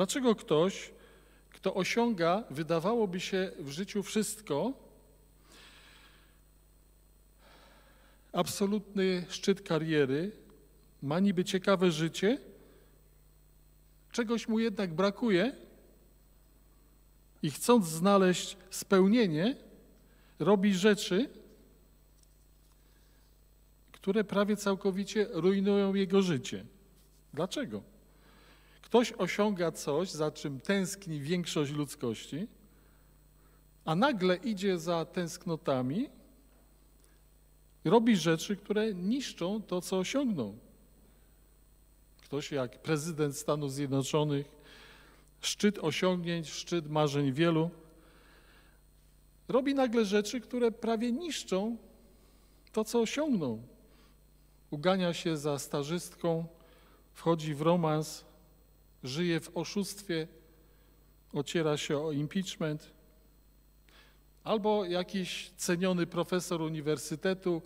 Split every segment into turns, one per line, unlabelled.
Dlaczego ktoś, kto osiąga, wydawałoby się w życiu wszystko, absolutny szczyt kariery, ma niby ciekawe życie, czegoś mu jednak brakuje i chcąc znaleźć spełnienie, robi rzeczy, które prawie całkowicie rujnują jego życie. Dlaczego? Ktoś osiąga coś, za czym tęskni większość ludzkości, a nagle idzie za tęsknotami, robi rzeczy, które niszczą to, co osiągnął. Ktoś jak prezydent Stanów Zjednoczonych, szczyt osiągnięć, szczyt marzeń wielu, robi nagle rzeczy, które prawie niszczą to, co osiągnął. Ugania się za starzystką, wchodzi w romans, żyje w oszustwie, ociera się o impeachment. Albo jakiś ceniony profesor uniwersytetu,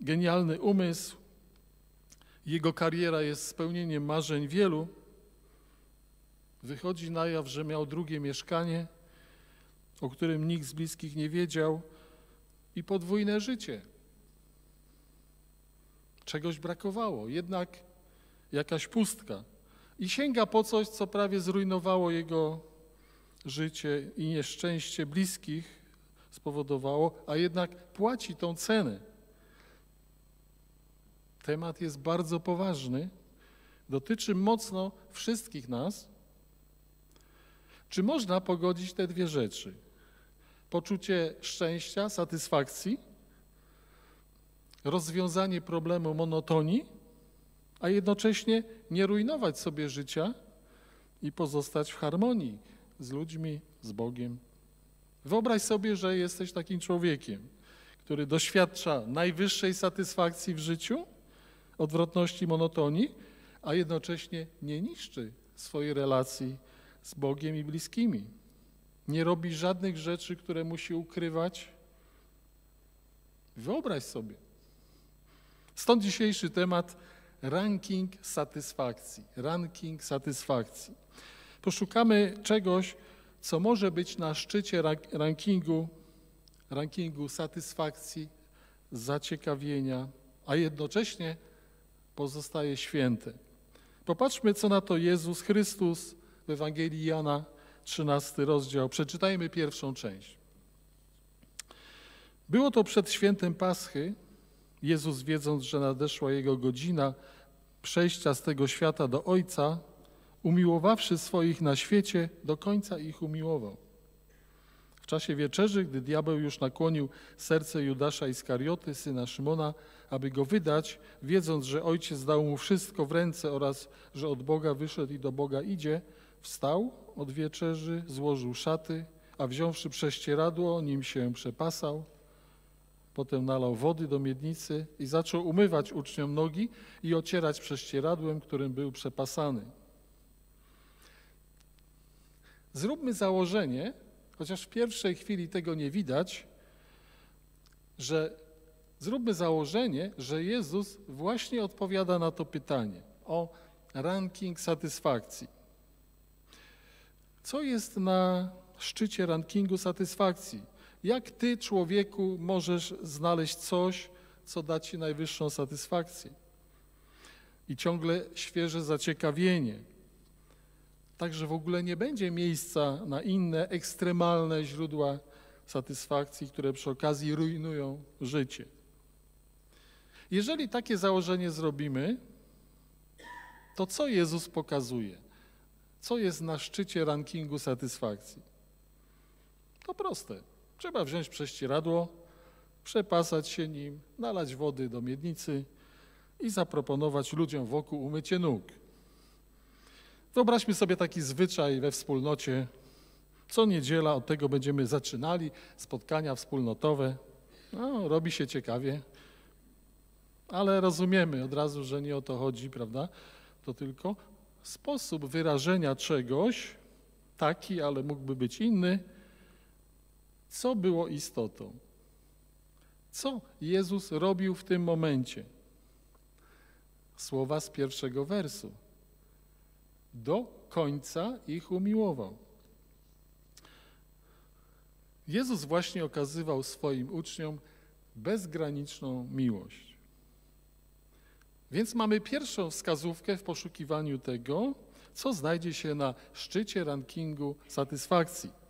genialny umysł, jego kariera jest spełnieniem marzeń wielu. Wychodzi na jaw, że miał drugie mieszkanie, o którym nikt z bliskich nie wiedział, i podwójne życie. Czegoś brakowało, jednak jakaś pustka. I sięga po coś, co prawie zrujnowało jego życie i nieszczęście bliskich spowodowało, a jednak płaci tą cenę. Temat jest bardzo poważny, dotyczy mocno wszystkich nas. Czy można pogodzić te dwie rzeczy? Poczucie szczęścia, satysfakcji, rozwiązanie problemu monotonii, a jednocześnie nie rujnować sobie życia i pozostać w harmonii z ludźmi, z Bogiem. Wyobraź sobie, że jesteś takim człowiekiem, który doświadcza najwyższej satysfakcji w życiu, odwrotności monotonii, a jednocześnie nie niszczy swojej relacji z Bogiem i bliskimi. Nie robi żadnych rzeczy, które musi ukrywać. Wyobraź sobie. Stąd dzisiejszy temat ranking satysfakcji. Ranking satysfakcji. Poszukamy czegoś, co może być na szczycie rankingu, rankingu satysfakcji, zaciekawienia, a jednocześnie pozostaje święte. Popatrzmy, co na to Jezus Chrystus w Ewangelii Jana, 13 rozdział. Przeczytajmy pierwszą część. Było to przed świętem Paschy. Jezus, wiedząc, że nadeszła jego godzina przejścia z tego świata do Ojca, umiłowawszy swoich na świecie, do końca ich umiłował. W czasie wieczerzy, gdy diabeł już nakłonił serce Judasza Iskarioty, syna Szymona, aby go wydać, wiedząc, że ojciec dał mu wszystko w ręce oraz że od Boga wyszedł i do Boga idzie, wstał od wieczerzy, złożył szaty, a wziąwszy prześcieradło, nim się przepasał, potem nalał wody do miednicy i zaczął umywać uczniom nogi i ocierać prześcieradłem, którym był przepasany. Zróbmy założenie, chociaż w pierwszej chwili tego nie widać, że zróbmy założenie, że Jezus właśnie odpowiada na to pytanie o ranking satysfakcji. Co jest na szczycie rankingu satysfakcji? Jak ty, człowieku, możesz znaleźć coś, co da ci najwyższą satysfakcję? I ciągle świeże zaciekawienie. Także w ogóle nie będzie miejsca na inne ekstremalne źródła satysfakcji, które przy okazji rujnują życie. Jeżeli takie założenie zrobimy, to co Jezus pokazuje? Co jest na szczycie rankingu satysfakcji? To proste. Trzeba wziąć prześcieradło, przepasać się nim, nalać wody do miednicy i zaproponować ludziom wokół umycie nóg. Wyobraźmy sobie taki zwyczaj we wspólnocie. Co niedziela od tego będziemy zaczynali spotkania wspólnotowe. No, robi się ciekawie, ale rozumiemy od razu, że nie o to chodzi, prawda? To tylko sposób wyrażenia czegoś, taki, ale mógłby być inny, co było istotą. Co Jezus robił w tym momencie? Słowa z pierwszego wersu. Do końca ich umiłował. Jezus właśnie okazywał swoim uczniom bezgraniczną miłość. Więc mamy pierwszą wskazówkę w poszukiwaniu tego, co znajdzie się na szczycie rankingu satysfakcji.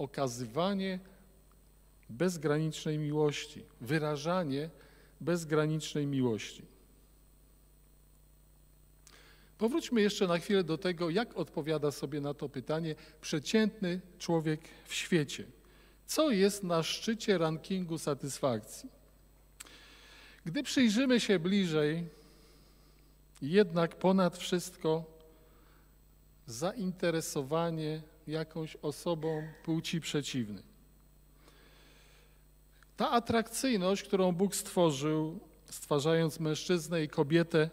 Okazywanie bezgranicznej miłości, wyrażanie bezgranicznej miłości. Powróćmy jeszcze na chwilę do tego, jak odpowiada sobie na to pytanie przeciętny człowiek w świecie. Co jest na szczycie rankingu satysfakcji? Gdy przyjrzymy się bliżej, jednak ponad wszystko zainteresowanie jakąś osobą płci przeciwnej. Ta atrakcyjność, którą Bóg stworzył, stwarzając mężczyznę i kobietę,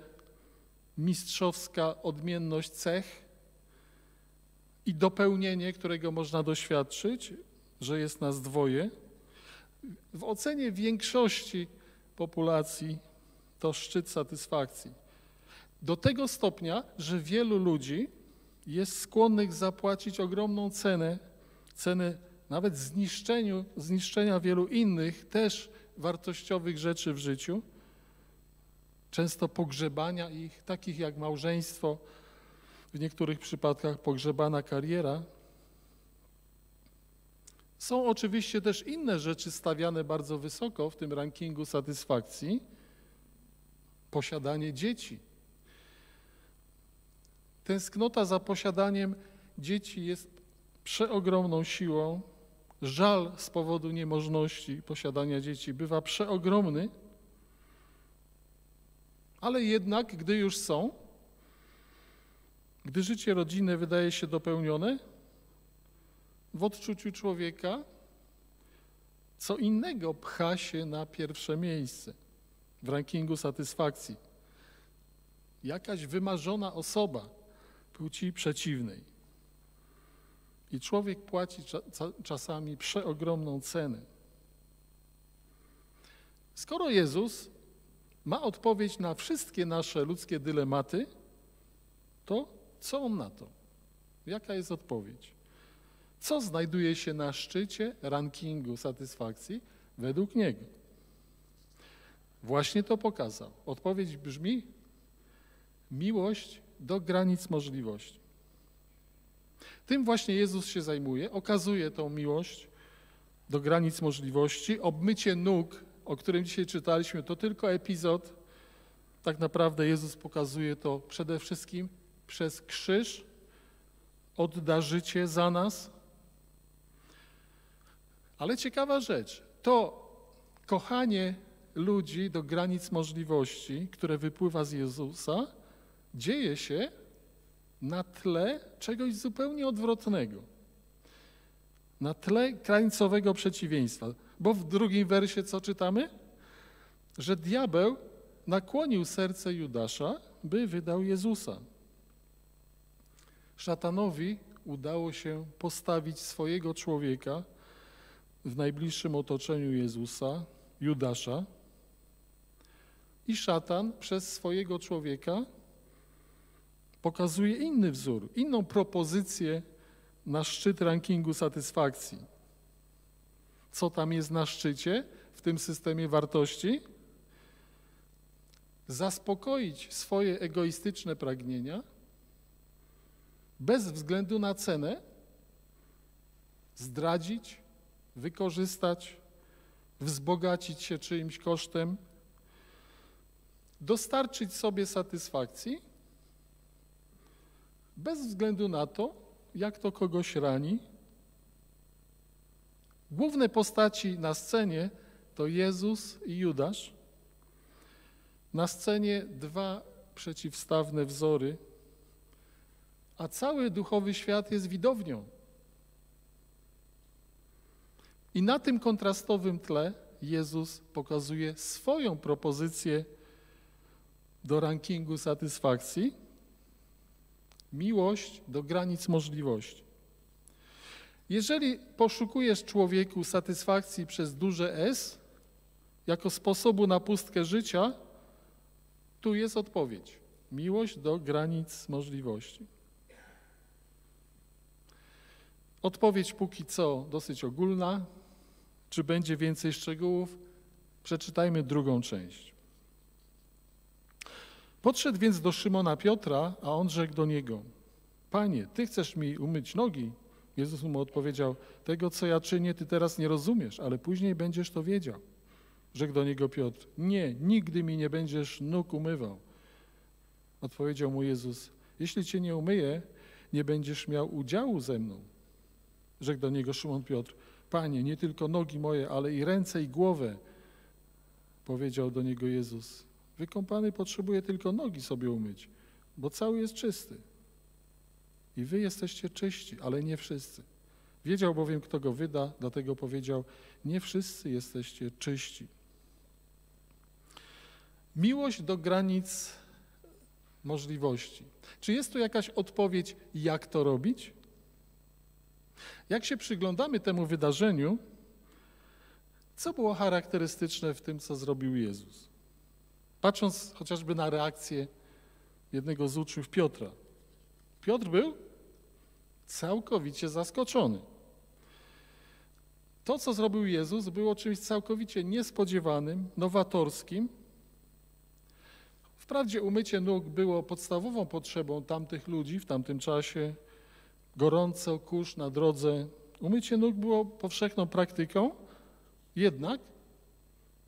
mistrzowska odmienność cech i dopełnienie, którego można doświadczyć, że jest nas dwoje. W ocenie większości populacji to szczyt satysfakcji. Do tego stopnia, że wielu ludzi jest skłonnych zapłacić ogromną cenę, cenę nawet zniszczeniu, zniszczenia wielu innych też wartościowych rzeczy w życiu, często pogrzebania ich, takich jak małżeństwo, w niektórych przypadkach pogrzebana kariera. Są oczywiście też inne rzeczy stawiane bardzo wysoko w tym rankingu satysfakcji. Posiadanie dzieci. Tęsknota za posiadaniem dzieci jest przeogromną siłą. Żal z powodu niemożności posiadania dzieci bywa przeogromny ale jednak, gdy już są, gdy życie rodzinne wydaje się dopełnione, w odczuciu człowieka co innego pcha się na pierwsze miejsce w rankingu satysfakcji. Jakaś wymarzona osoba płci przeciwnej. I człowiek płaci czasami przeogromną cenę. Skoro Jezus ma odpowiedź na wszystkie nasze ludzkie dylematy, to co on na to? Jaka jest odpowiedź? Co znajduje się na szczycie rankingu satysfakcji według niego? Właśnie to pokazał. Odpowiedź brzmi: miłość do granic możliwości. Tym właśnie Jezus się zajmuje, okazuje tą miłość do granic możliwości, obmycie nóg o którym dzisiaj czytaliśmy, to tylko epizod. Tak naprawdę Jezus pokazuje to przede wszystkim przez krzyż, odda życie za nas. Ale ciekawa rzecz, to kochanie ludzi do granic możliwości, które wypływa z Jezusa, dzieje się na tle czegoś zupełnie odwrotnego. Na tle krańcowego przeciwieństwa. Bo w drugim wersie co czytamy? Że diabeł nakłonił serce Judasza, by wydał Jezusa. Szatanowi udało się postawić swojego człowieka w najbliższym otoczeniu Jezusa, Judasza, i szatan przez swojego człowieka pokazuje inny wzór, inną propozycję na szczyt rankingu satysfakcji. Co tam jest na szczycie w tym systemie wartości, zaspokoić swoje egoistyczne pragnienia bez względu na cenę, zdradzić, wykorzystać, wzbogacić się czyimś kosztem, dostarczyć sobie satysfakcji bez względu na to, jak to kogoś rani, Główne postaci na scenie to Jezus i Judasz. Na scenie dwa przeciwstawne wzory, a cały duchowy świat jest widownią. I na tym kontrastowym tle Jezus pokazuje swoją propozycję do rankingu satysfakcji miłość do granic możliwości. Jeżeli poszukujesz człowieku satysfakcji przez duże S, jako sposobu na pustkę życia, tu jest odpowiedź. Miłość do granic możliwości. Odpowiedź póki co dosyć ogólna. Czy będzie więcej szczegółów? Przeczytajmy drugą część. Podszedł więc do Szymona Piotra, a on rzekł do niego: Panie, ty chcesz mi umyć nogi? Jezus mu odpowiedział: Tego, co ja czynię, ty teraz nie rozumiesz, ale później będziesz to wiedział. Rzekł do niego Piotr: Nie, nigdy mi nie będziesz nóg umywał. Odpowiedział mu Jezus: Jeśli cię nie umyję, nie będziesz miał udziału ze mną. Rzekł do niego Szymon Piotr: Panie, nie tylko nogi moje, ale i ręce i głowę. Powiedział do niego Jezus: Wykąpany potrzebuje tylko nogi sobie umyć, bo cały jest czysty. I wy jesteście czyści, ale nie wszyscy. Wiedział bowiem, kto go wyda, dlatego powiedział: Nie wszyscy jesteście czyści. Miłość do granic możliwości. Czy jest tu jakaś odpowiedź, jak to robić? Jak się przyglądamy temu wydarzeniu, co było charakterystyczne w tym, co zrobił Jezus? Patrząc chociażby na reakcję jednego z uczniów Piotra. Piotr był całkowicie zaskoczony. To, co zrobił Jezus, było czymś całkowicie niespodziewanym, nowatorskim. Wprawdzie umycie nóg było podstawową potrzebą tamtych ludzi w tamtym czasie. Gorąco, kurz na drodze. Umycie nóg było powszechną praktyką, jednak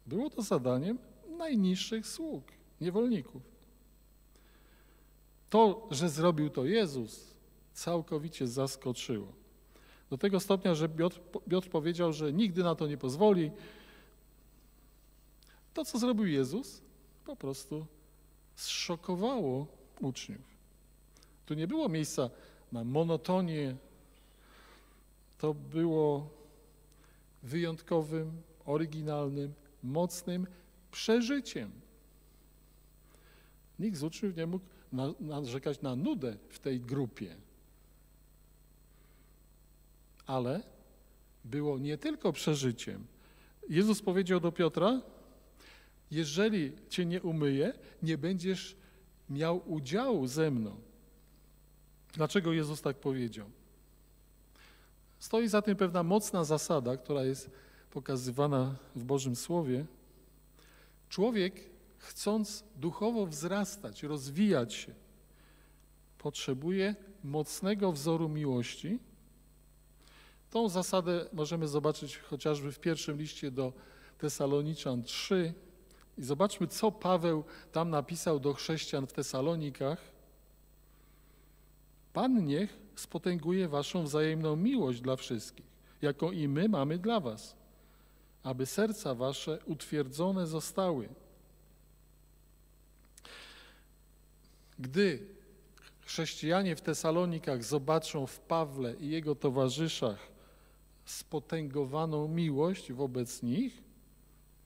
było to zadaniem najniższych sług, niewolników. To, że zrobił to Jezus, całkowicie zaskoczyło. Do tego stopnia, że Piotr, powiedział, że nigdy na to nie pozwoli. To, co zrobił Jezus, po prostu zszokowało uczniów. Tu nie było miejsca na monotonię. To było wyjątkowym, oryginalnym, mocnym przeżyciem. Nikt z uczniów nie mógł narzekać na nudę w tej grupie. Ale było nie tylko przeżyciem. Jezus powiedział do Piotra: Jeżeli cię nie umyję, nie będziesz miał udziału ze mną. Dlaczego Jezus tak powiedział? Stoi za tym pewna mocna zasada, która jest pokazywana w Bożym Słowie. Człowiek, chcąc duchowo wzrastać, rozwijać się, potrzebuje mocnego wzoru miłości. Tą zasadę możemy zobaczyć chociażby w pierwszym liście do Tesaloniczan 3. I zobaczmy, co Paweł tam napisał do chrześcijan w Tesalonikach. Pan niech spotęguje waszą wzajemną miłość dla wszystkich, jaką i my mamy dla was, aby serca wasze utwierdzone zostały. Gdy chrześcijanie w Tesalonikach zobaczą w Pawle i jego towarzyszach spotęgowaną miłość wobec nich,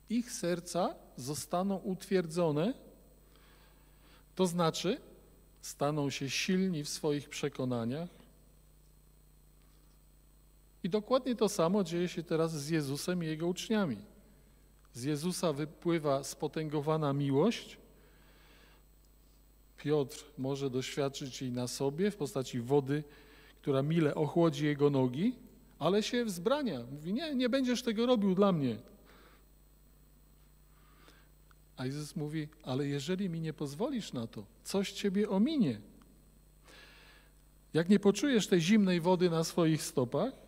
ich serca zostaną utwierdzone, to znaczy, staną się silni w swoich przekonaniach. I dokładnie to samo dzieje się teraz z Jezusem i jego uczniami. Z Jezusa wypływa spotęgowana miłość. Piotr może doświadczyć jej na sobie w postaci wody, która mile ochłodzi jego nogi, ale się wzbrania. Mówi: Nie, nie będziesz tego robił dla mnie. A Jezus mówi, ale jeżeli mi nie pozwolisz na to, coś ciebie ominie. Jak nie poczujesz tej zimnej wody na swoich stopach,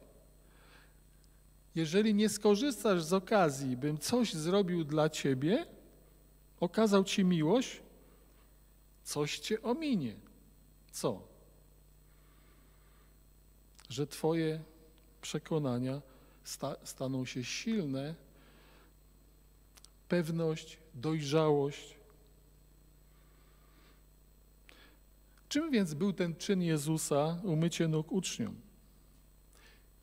jeżeli nie skorzystasz z okazji, bym coś zrobił dla ciebie, okazał ci miłość, coś cię ominie. Co? Że twoje przekonania sta staną się silne, pewność, dojrzałość. Czym więc był ten czyn Jezusa, umycie nóg uczniom?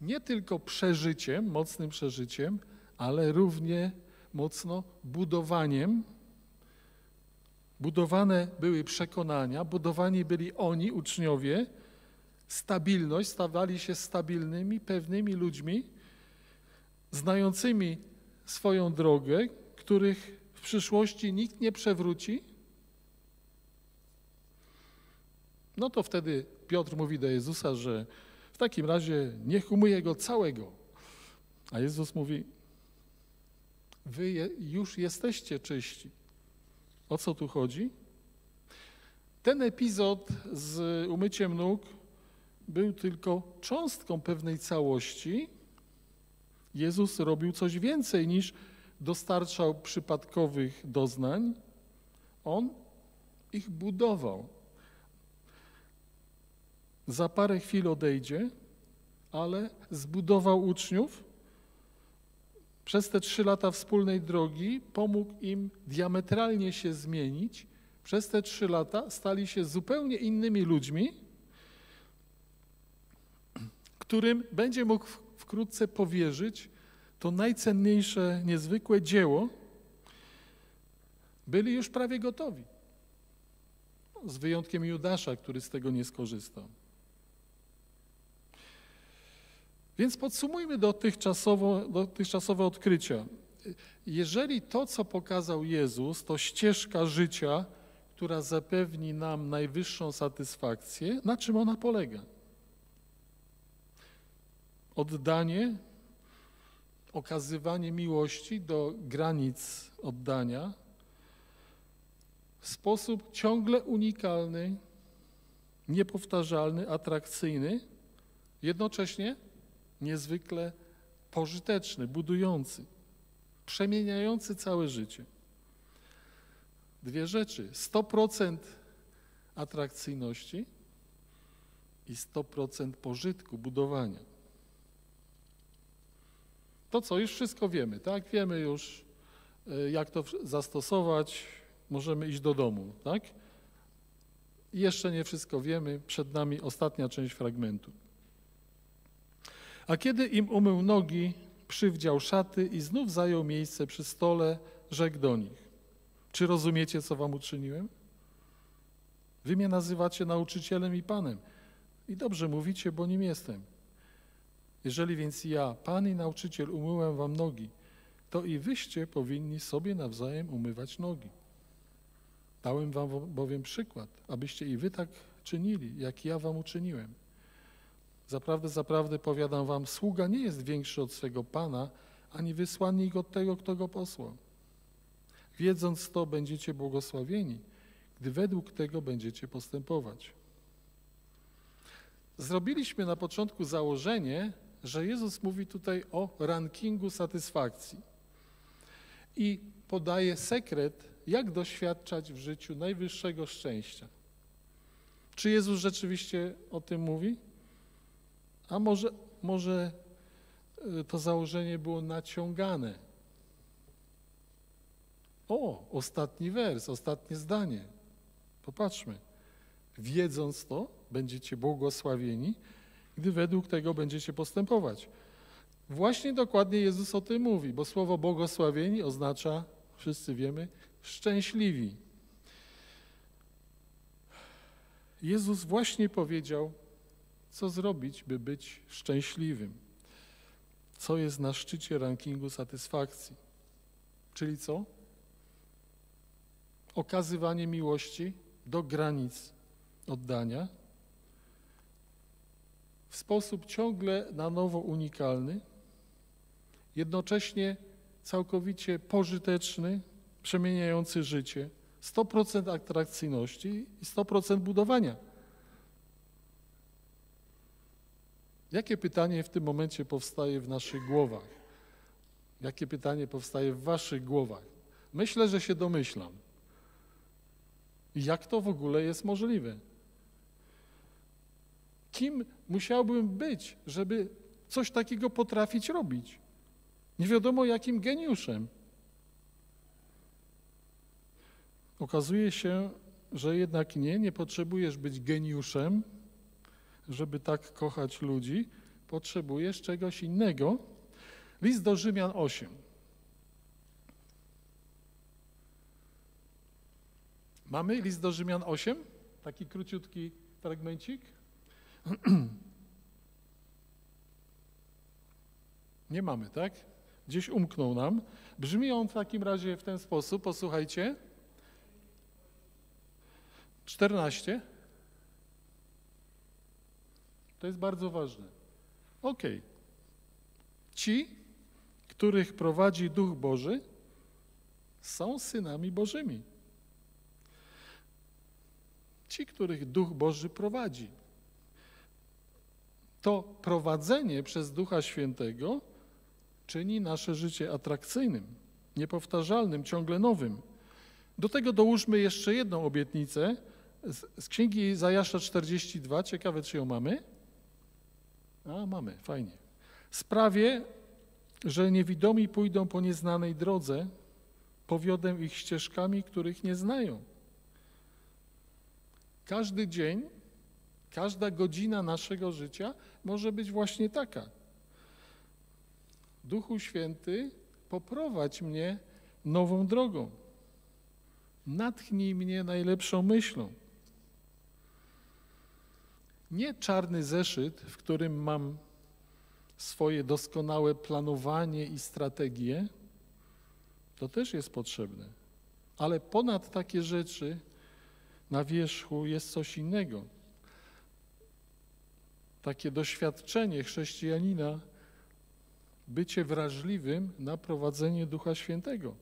Nie tylko przeżyciem, mocnym przeżyciem, ale równie mocno budowaniem. Budowane były przekonania, budowani byli oni, uczniowie, stabilność, stawali się stabilnymi, pewnymi ludźmi, znającymi swoją drogę, których w przyszłości nikt nie przewróci, no to wtedy Piotr mówi do Jezusa, że takim razie niech umyje go całego. A Jezus mówi, wy je, już jesteście czyści. O co tu chodzi? Ten epizod z umyciem nóg był tylko cząstką pewnej całości. Jezus robił coś więcej niż dostarczał przypadkowych doznań. On ich budował. Za parę chwil odejdzie, ale zbudował uczniów. Przez te trzy lata wspólnej drogi pomógł im diametralnie się zmienić. Przez te trzy lata stali się zupełnie innymi ludźmi, którym będzie mógł wkrótce powierzyć to najcenniejsze, niezwykłe dzieło. Byli już prawie gotowi. Z wyjątkiem Judasza, który z tego nie skorzystał. Więc podsumujmy dotychczasowe odkrycia. Jeżeli to, co pokazał Jezus, to ścieżka życia, która zapewni nam najwyższą satysfakcję, na czym ona polega? Oddanie, okazywanie miłości do granic oddania w sposób ciągle unikalny, niepowtarzalny, atrakcyjny, jednocześnie niezwykle pożyteczny, budujący, przemieniający całe życie. Dwie rzeczy: 100% atrakcyjności i 100% pożytku, budowania. To co, już wszystko wiemy, tak? Wiemy już, e, jak to zastosować, możemy iść do domu, tak? Jeszcze nie wszystko wiemy, przed nami ostatnia część fragmentu. A kiedy im umył nogi, przywdział szaty i znów zajął miejsce przy stole, rzekł do nich: Czy rozumiecie, co wam uczyniłem? Wy mnie nazywacie nauczycielem i panem. I dobrze mówicie, bo nim jestem. Jeżeli więc ja, pan i nauczyciel, umyłem wam nogi, to i wyście powinni sobie nawzajem umywać nogi. Dałem wam bowiem przykład, abyście i wy tak czynili, jak ja wam uczyniłem. Zaprawdę, zaprawdę powiadam wam, sługa nie jest większy od swego Pana, ani wysłannik od tego, kto go posłał. Wiedząc to, będziecie błogosławieni, gdy według tego będziecie postępować. Zrobiliśmy na początku założenie, że Jezus mówi tutaj o rankingu satysfakcji i podaje sekret, jak doświadczać w życiu najwyższego szczęścia. Czy Jezus rzeczywiście o tym mówi? A może, może e, to założenie było naciągane? O, ostatni wers, ostatnie zdanie. Popatrzmy. Wiedząc to, będziecie błogosławieni, gdy według tego będziecie postępować. Właśnie dokładnie Jezus o tym mówi, bo słowo błogosławieni oznacza, wszyscy wiemy, szczęśliwi. Jezus właśnie powiedział, co zrobić, by być szczęśliwym? Co jest na szczycie rankingu satysfakcji? Czyli co? Okazywanie miłości do granic oddania w sposób ciągle na nowo unikalny, jednocześnie całkowicie pożyteczny, przemieniający życie, 100% atrakcyjności i 100% budowania. Jakie pytanie w tym momencie powstaje w naszych głowach? Jakie pytanie powstaje w waszych głowach? Myślę, że się domyślam. Jak to w ogóle jest możliwe? Kim musiałbym być, żeby coś takiego potrafić robić? Nie wiadomo jakim geniuszem. Okazuje się, że jednak nie, nie potrzebujesz być geniuszem, żeby tak kochać ludzi, potrzebujesz czegoś innego. List do Rzymian 8. Mamy list do Rzymian 8? Taki króciutki fragmencik. Nie mamy, tak? Gdzieś umknął nam. Brzmi on w takim razie w ten sposób, posłuchajcie. 14. To jest bardzo ważne. Okej. Ci, których prowadzi Duch Boży, są synami Bożymi. Ci, których Duch Boży prowadzi. To prowadzenie przez Ducha Świętego czyni nasze życie atrakcyjnym, niepowtarzalnym, ciągle nowym. Do tego dołóżmy jeszcze jedną obietnicę z, z Księgi Zajasza 42. Ciekawe, czy ją mamy? A, mamy, fajnie. Sprawie, że niewidomi pójdą po nieznanej drodze, powiodę ich ścieżkami, których nie znają. Każdy dzień, każda godzina naszego życia może być właśnie taka. Duchu Święty, poprowadź mnie nową drogą. Natchnij mnie najlepszą myślą. Nie czarny zeszyt, w którym mam swoje doskonałe planowanie i strategie, to też jest potrzebne. Ale ponad takie rzeczy na wierzchu jest coś innego. Takie doświadczenie chrześcijanina, bycie wrażliwym na prowadzenie Ducha Świętego.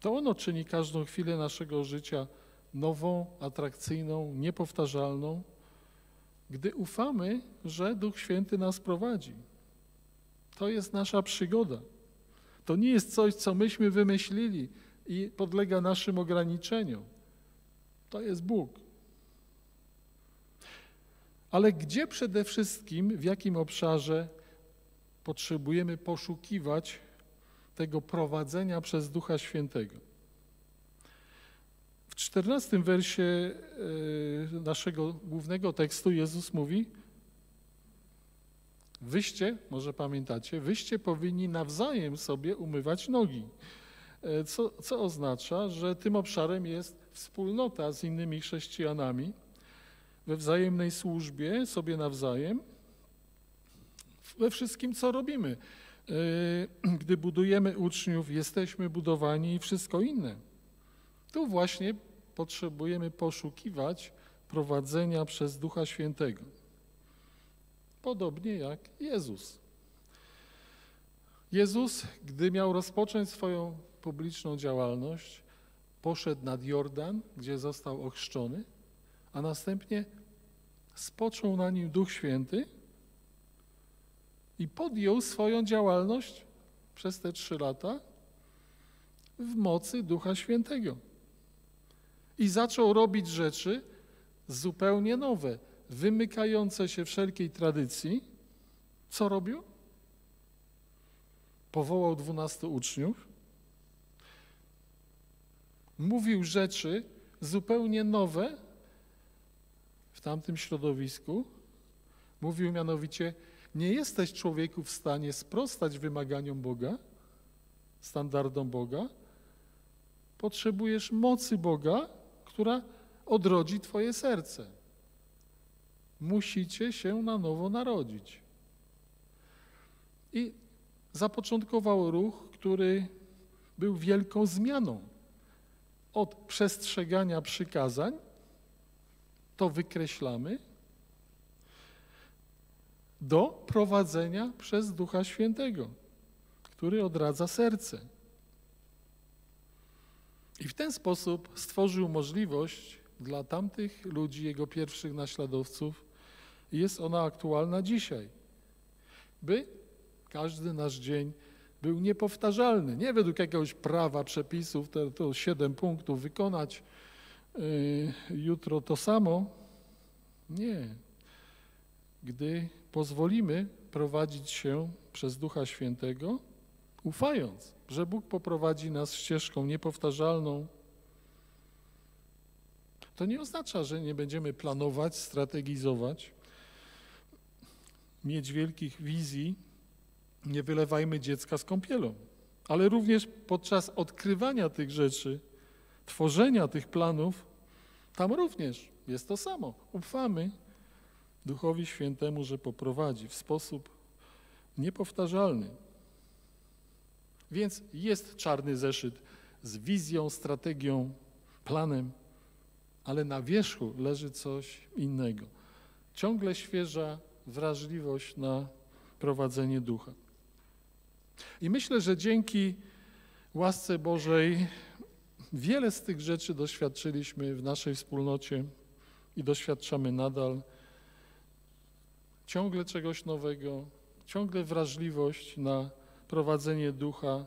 To ono czyni każdą chwilę naszego życia nową, atrakcyjną, niepowtarzalną, gdy ufamy, że Duch Święty nas prowadzi. To jest nasza przygoda. To nie jest coś, co myśmy wymyślili i podlega naszym ograniczeniom. To jest Bóg. Ale gdzie przede wszystkim, w jakim obszarze potrzebujemy poszukiwać tego prowadzenia przez Ducha Świętego? W czternastym wersie e, naszego głównego tekstu Jezus mówi: Wyście, może pamiętacie, wyście powinni nawzajem sobie umywać nogi. E, co, co oznacza, że tym obszarem jest wspólnota z innymi chrześcijanami we wzajemnej służbie sobie nawzajem, we wszystkim, co robimy. E, gdy budujemy uczniów, jesteśmy budowani i wszystko inne. Tu właśnie potrzebujemy poszukiwać prowadzenia przez Ducha Świętego. Podobnie jak Jezus. Jezus, gdy miał rozpocząć swoją publiczną działalność, poszedł nad Jordan, gdzie został ochrzczony, a następnie spoczął na nim Duch Święty i podjął swoją działalność przez te trzy lata w mocy Ducha Świętego. I zaczął robić rzeczy zupełnie nowe, wymykające się wszelkiej tradycji. Co robił? Powołał dwunastu uczniów, mówił rzeczy zupełnie nowe w tamtym środowisku. Mówił mianowicie, nie jesteś człowieku w stanie sprostać wymaganiom Boga, standardom Boga. Potrzebujesz mocy Boga, która odrodzi Twoje serce. Musicie się na nowo narodzić. I zapoczątkował ruch, który był wielką zmianą. Od przestrzegania przykazań, to wykreślamy, do prowadzenia przez Ducha Świętego, który odradza serce. I w ten sposób stworzył możliwość dla tamtych ludzi, jego pierwszych naśladowców, i jest ona aktualna dzisiaj, by każdy nasz dzień był niepowtarzalny. Nie według jakiegoś prawa, przepisów, to, to siedem punktów wykonać, yy, jutro to samo. Nie. Gdy pozwolimy prowadzić się przez Ducha Świętego, ufając, że Bóg poprowadzi nas ścieżką niepowtarzalną. To nie oznacza, że nie będziemy planować, strategizować, mieć wielkich wizji. Nie wylewajmy dziecka z kąpielą, ale również podczas odkrywania tych rzeczy, tworzenia tych planów, tam również jest to samo. Ufamy Duchowi Świętemu, że poprowadzi w sposób niepowtarzalny. Więc jest czarny zeszyt z wizją, strategią, planem, ale na wierzchu leży coś innego. Ciągle świeża wrażliwość na prowadzenie ducha. I myślę, że dzięki łasce Bożej wiele z tych rzeczy doświadczyliśmy w naszej wspólnocie i doświadczamy nadal. Ciągle czegoś nowego, ciągle wrażliwość na prowadzenie ducha,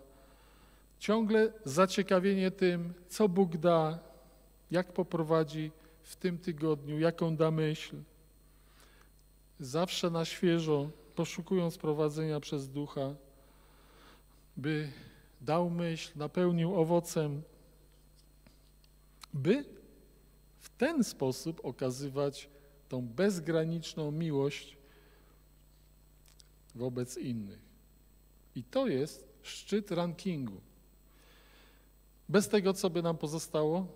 ciągle zaciekawienie tym, co Bóg da, jak poprowadzi w tym tygodniu, jaką da myśl. Zawsze na świeżo, poszukując prowadzenia przez ducha, by dał myśl, napełnił owocem, by w ten sposób okazywać tą bezgraniczną miłość wobec innych. I to jest szczyt rankingu. Bez tego, co by nam pozostało?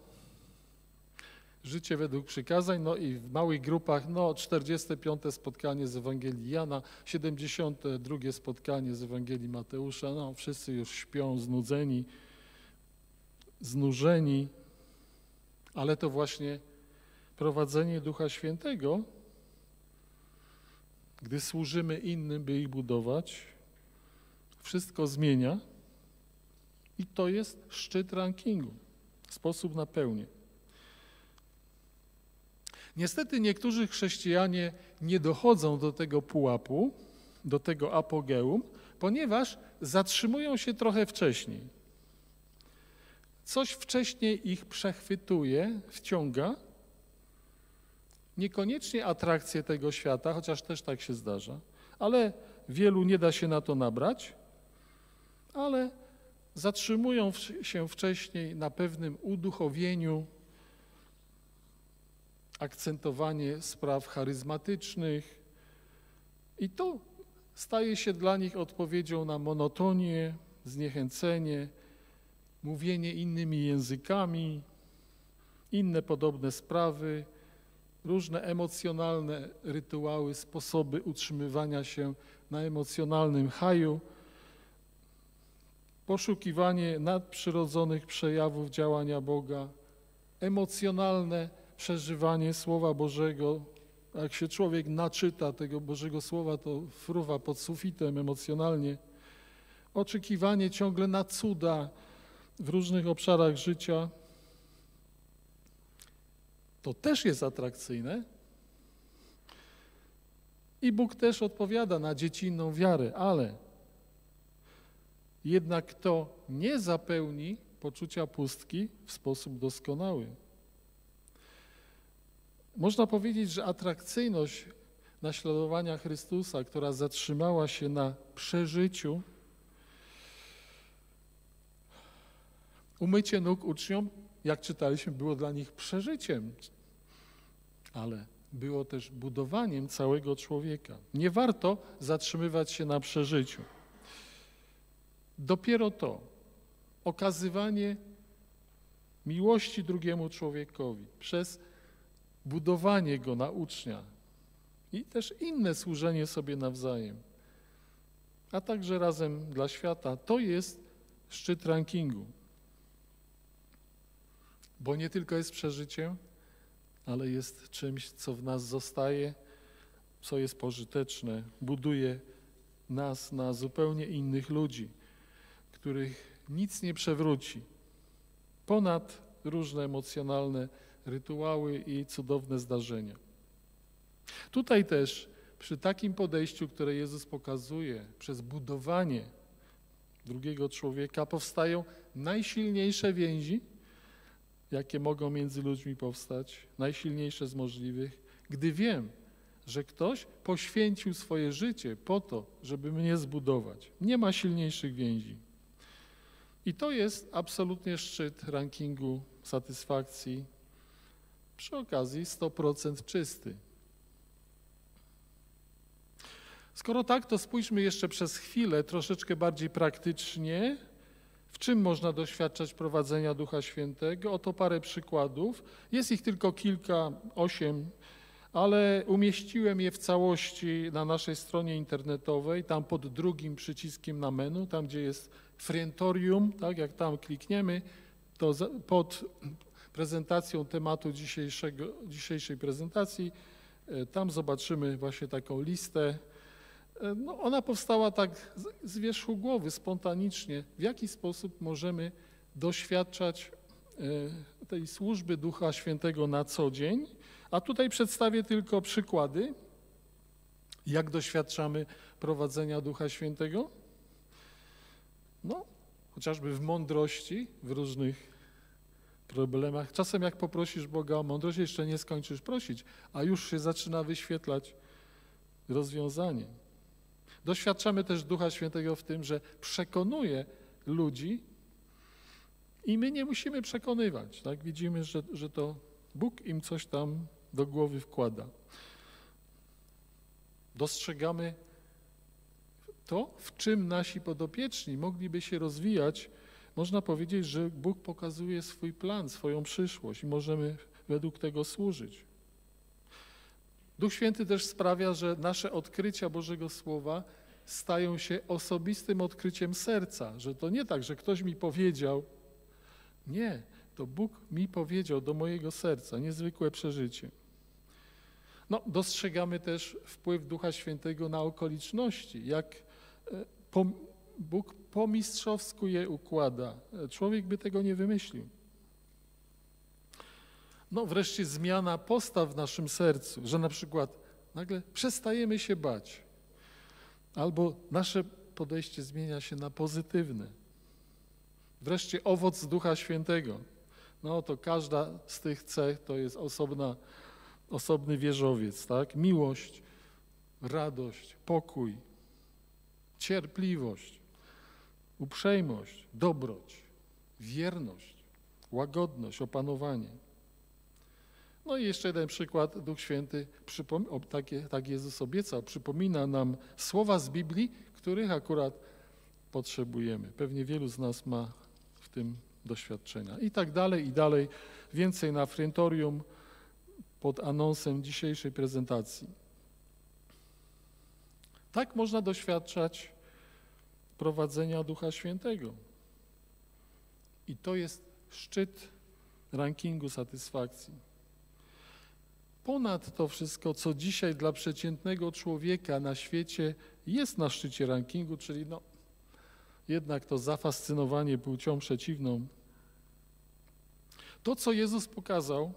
Życie według przykazań, no i w małych grupach, no 45. spotkanie z Ewangelii Jana, 72. spotkanie z Ewangelii Mateusza, no wszyscy już śpią, znudzeni, znużeni, ale to właśnie prowadzenie Ducha Świętego, gdy służymy innym, by ich budować, wszystko zmienia i to jest szczyt rankingu, sposób na pełnię. Niestety niektórzy chrześcijanie nie dochodzą do tego pułapu, do tego apogeum, ponieważ zatrzymują się trochę wcześniej. Coś wcześniej ich przechwytuje, wciąga. Niekoniecznie atrakcje tego świata, chociaż też tak się zdarza, ale wielu nie da się na to nabrać, ale zatrzymują się wcześniej na pewnym uduchowieniu, akcentowanie spraw charyzmatycznych i to staje się dla nich odpowiedzią na monotonię, zniechęcenie, mówienie innymi językami, inne podobne sprawy, różne emocjonalne rytuały, sposoby utrzymywania się na emocjonalnym haju, poszukiwanie nadprzyrodzonych przejawów działania Boga, emocjonalne przeżywanie Słowa Bożego. Jak się człowiek naczyta tego Bożego Słowa, to fruwa pod sufitem emocjonalnie. Oczekiwanie ciągle na cuda w różnych obszarach życia. To też jest atrakcyjne. I Bóg też odpowiada na dziecinną wiarę, ale jednak to nie zapełni poczucia pustki w sposób doskonały. Można powiedzieć, że atrakcyjność naśladowania Chrystusa, która zatrzymała się na przeżyciu, umycie nóg uczniom, jak czytaliśmy, było dla nich przeżyciem, ale było też budowaniem całego człowieka. Nie warto zatrzymywać się na przeżyciu. Dopiero to, okazywanie miłości drugiemu człowiekowi przez budowanie go na ucznia i też inne służenie sobie nawzajem, a także razem dla świata, to jest szczyt rankingu. Bo nie tylko jest przeżyciem, ale jest czymś, co w nas zostaje, co jest pożyteczne, buduje nas na zupełnie innych ludzi, których nic nie przewróci. Ponad różne emocjonalne rytuały i cudowne zdarzenia. Tutaj też przy takim podejściu, które Jezus pokazuje, przez budowanie drugiego człowieka powstają najsilniejsze więzi, jakie mogą między ludźmi powstać, najsilniejsze z możliwych, gdy wiem, że ktoś poświęcił swoje życie po to, żeby mnie zbudować. Nie ma silniejszych więzi. I to jest absolutnie szczyt rankingu satysfakcji przy okazji 100% czysty. Skoro tak, to spójrzmy jeszcze przez chwilę troszeczkę bardziej praktycznie, w czym można doświadczać prowadzenia Ducha Świętego. Oto parę przykładów. Jest ich tylko kilka, osiem, ale umieściłem je w całości na naszej stronie internetowej, tam pod drugim przyciskiem na menu, tam gdzie jest frientorium, tak jak tam klikniemy, to pod prezentacją tematu dzisiejszego, dzisiejszej prezentacji E, Tam zobaczymy właśnie taką listę. E, No, ona powstała tak z- wierzchu głowy, spontanicznie. W jaki sposób możemy doświadczać e, tej służby Ducha Świętego na co dzień? A tutaj przedstawię tylko przykłady, jak doświadczamy prowadzenia Ducha Świętego. No, chociażby w mądrości, w różnych problemach. Czasem jak poprosisz Boga o mądrość, jeszcze nie skończysz prosić, a już się zaczyna wyświetlać rozwiązanie. Doświadczamy też Ducha Świętego w tym, że przekonuje ludzi i my nie musimy przekonywać. Tak? Widzimy, że, że to Bóg im coś tam do głowy wkłada. Dostrzegamy to, w czym nasi podopieczni mogliby się rozwijać. Można powiedzieć, że Bóg pokazuje swój plan, swoją przyszłość i możemy według tego służyć. Duch Święty też sprawia, że nasze odkrycia Bożego Słowa stają się osobistym odkryciem serca, że to nie tak, że ktoś mi powiedział, nie, to Bóg mi powiedział do mojego serca, niezwykłe przeżycie. No, dostrzegamy też wpływ Ducha Świętego na okoliczności, jak Bóg po mistrzowsku je układa. Człowiek by tego nie wymyślił. No wreszcie zmiana postaw w naszym sercu, że na przykład nagle przestajemy się bać, albo nasze podejście zmienia się na pozytywne. Wreszcie owoc Ducha Świętego. No to każda z tych cech to jest osobna, osobny wieżowiec, tak? Miłość, radość, pokój, cierpliwość, uprzejmość, dobroć, wierność, łagodność, opanowanie. No i jeszcze jeden przykład, Duch Święty, o, takie, tak Jezus obiecał, przypomina nam słowa z Biblii, których akurat potrzebujemy. Pewnie wielu z nas ma w tym doświadczenia. I tak dalej, i dalej. Więcej na Frentorium pod anonsem dzisiejszej prezentacji. Tak można doświadczać prowadzenia Ducha Świętego. I to jest szczyt rankingu satysfakcji. Ponad to wszystko, co dzisiaj dla przeciętnego człowieka na świecie jest na szczycie rankingu, czyli no, jednak to zafascynowanie płcią przeciwną. To, co Jezus pokazał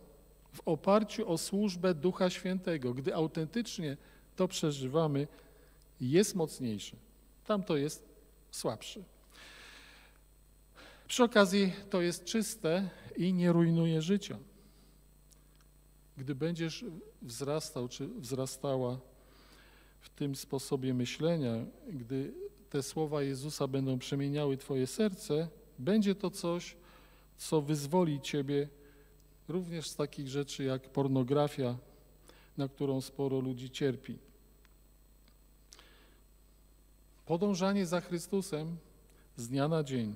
w oparciu o służbę Ducha Świętego, gdy autentycznie to przeżywamy, jest mocniejsze. Tam to jest słabsze. Przy okazji to jest czyste i nie rujnuje życia. Gdy będziesz wzrastał czy wzrastała w tym sposobie myślenia, gdy te słowa Jezusa będą przemieniały Twoje serce, będzie to coś, co wyzwoli Ciebie również z takich rzeczy jak pornografia, na którą sporo ludzi cierpi. Podążanie za Chrystusem z dnia na dzień,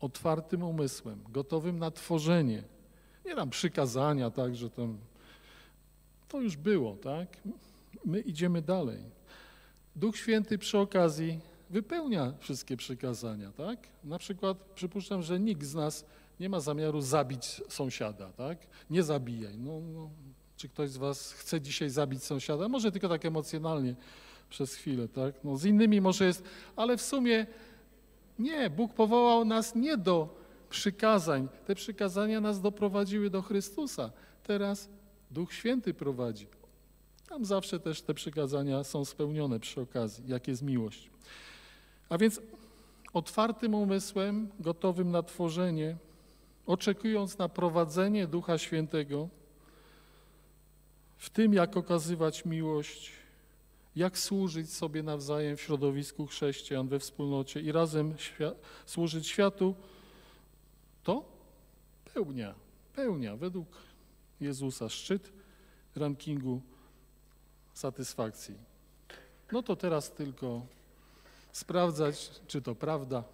otwartym umysłem, gotowym na tworzenie, nie tam przykazania, tak, że tam to już było, tak? My idziemy dalej. Duch Święty przy okazji wypełnia wszystkie przykazania, tak? Na przykład przypuszczam, że nikt z nas nie ma zamiaru zabić sąsiada, tak? Nie zabijaj. No, no, czy ktoś z was chce dzisiaj zabić sąsiada? Może tylko tak emocjonalnie przez chwilę, tak? No, z innymi może jest, ale w sumie nie, Bóg powołał nas nie do przykazań. Te przykazania nas doprowadziły do Chrystusa. Teraz Duch Święty prowadzi. Tam zawsze też te przykazania są spełnione przy okazji, jak jest miłość. A więc otwartym umysłem, gotowym na tworzenie, oczekując na prowadzenie Ducha Świętego, w tym jak okazywać miłość, jak służyć sobie nawzajem w środowisku chrześcijan, we wspólnocie i razem służyć światu, to pełnia, pełnia według Jezusa szczyt rankingu satysfakcji. No to teraz tylko sprawdzać, czy to prawda,